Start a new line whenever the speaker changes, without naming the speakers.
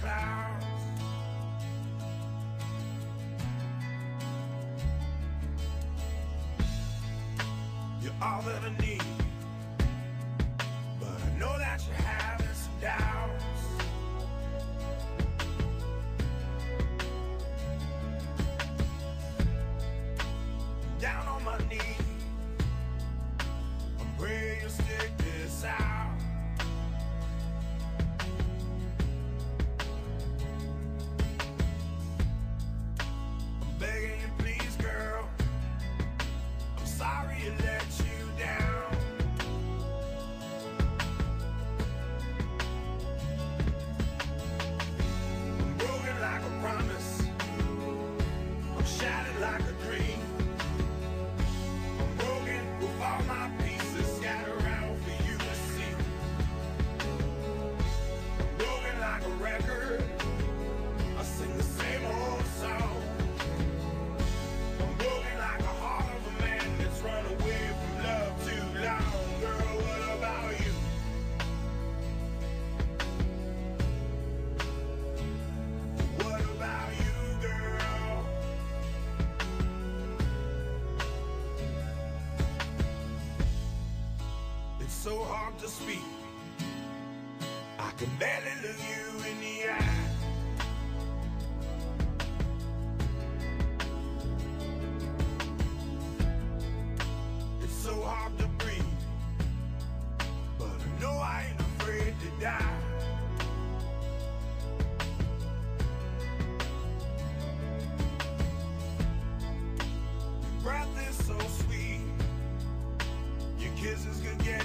clouds. You're all that I need. so hard to speak. I can barely look you in the eye. It's so hard to breathe, but I know I ain't afraid to die. Your breath is so sweet, your kisses could get.